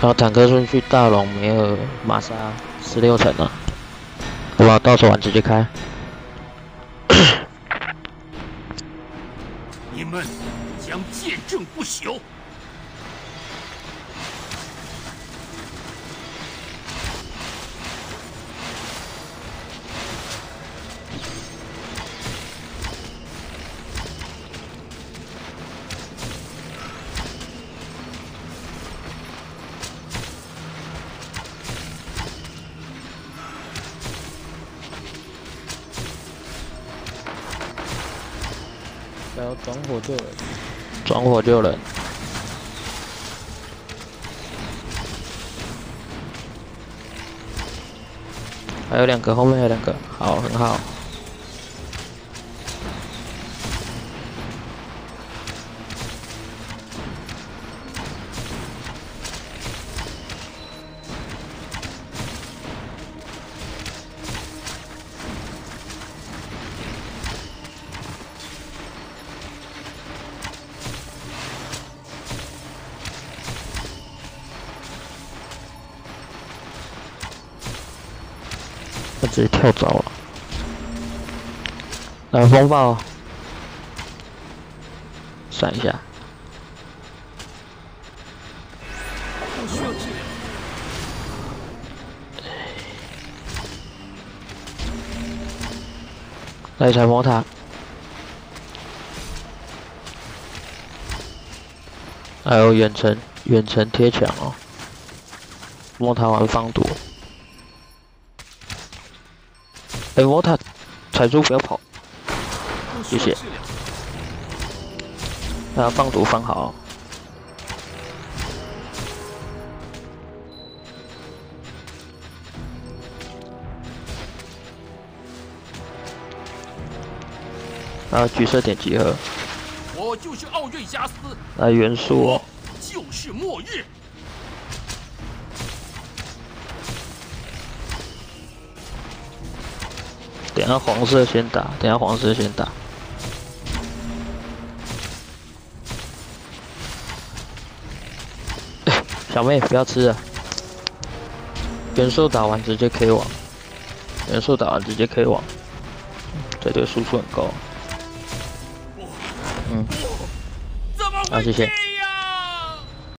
然后坦克顺序大龙、梅尔、玛莎十六层了，好不好？到时候直接开。你们将见证不朽。要转火救人，转火救人，还有两个，后面还有两个，好，很好。直接跳走了，来风暴，闪一下。需要治疗。来采魔塔，还有远程远程贴墙哦，魔塔玩放毒。哎，摩塔，踩住不要跑，谢谢。啊，放毒放好。啊，橘色点集合。我就是奥瑞加斯。来元素哦。就是末日。等下黄色先打，等下黄色先打。小妹不要吃啊，元素打完直接 K 网，元素打完直接 K 网，这对输出很高。嗯，啊谢谢。